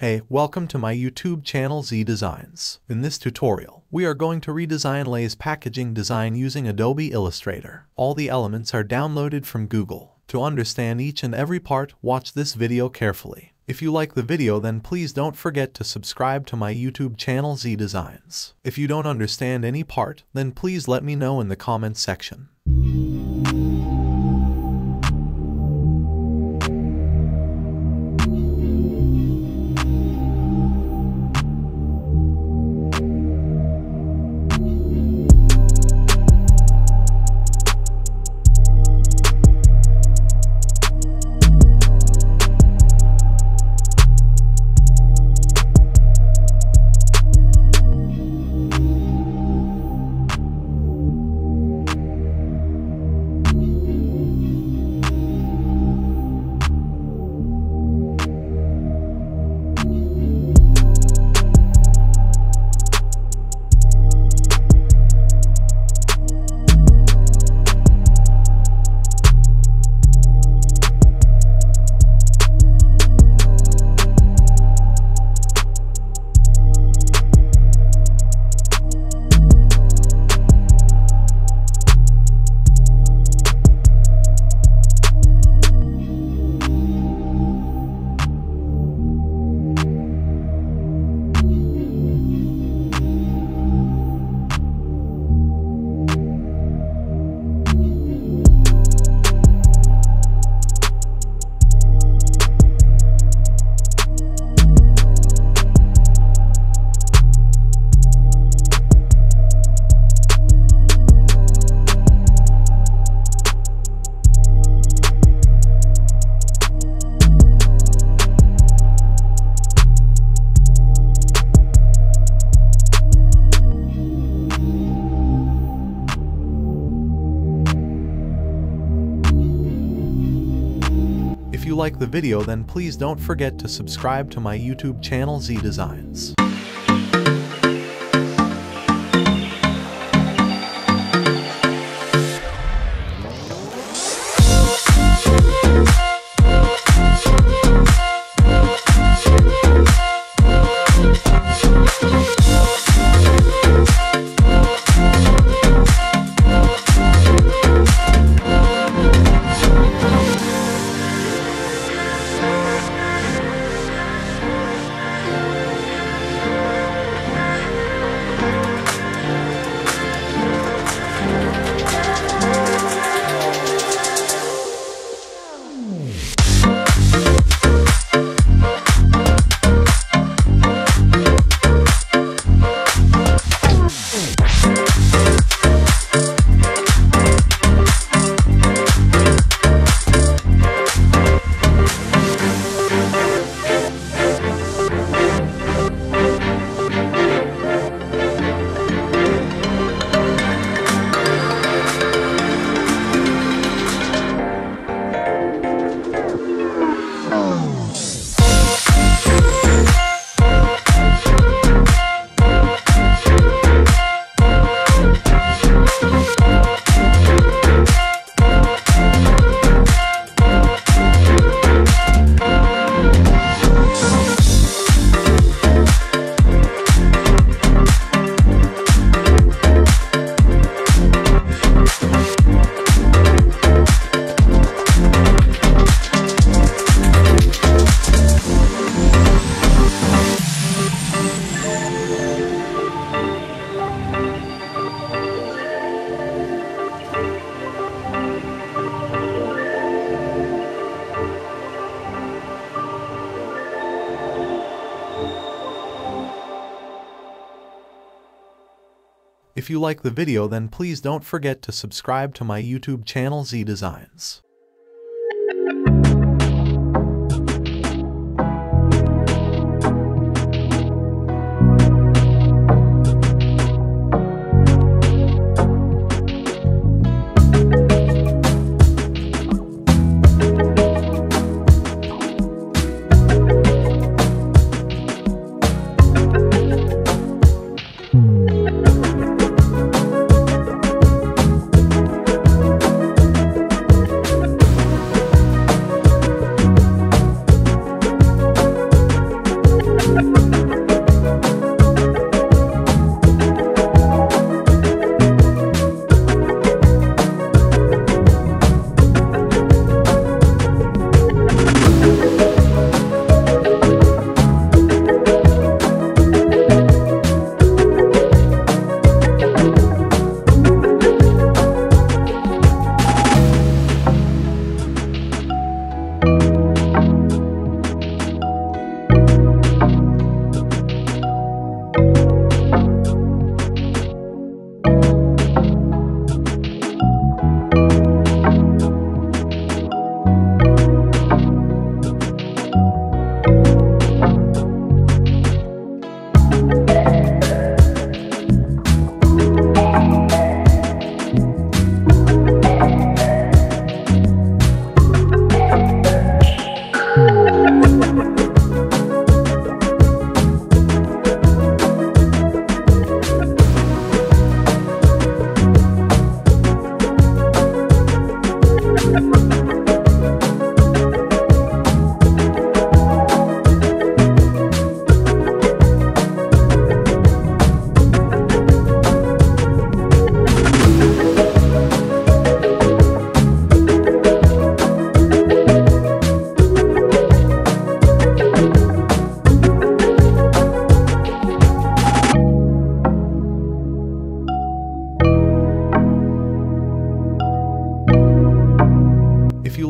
Hey, welcome to my YouTube channel Zee Designs. In this tutorial, we are going to redesign Lay's packaging design using Adobe Illustrator. All the elements are downloaded from Google. To understand each and every part, watch this video carefully. If you like the video then please don't forget to subscribe to my YouTube channel Zee Designs. If you don't understand any part, then please let me know in the comments section. If you like the video then please don't forget to subscribe to my YouTube channel Zee Designs. If you like the video then please don't forget to subscribe to my YouTube channel Zee Designs.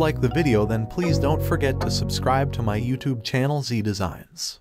Like the video then please don't forget to subscribe to my YouTube channel Zee Designs.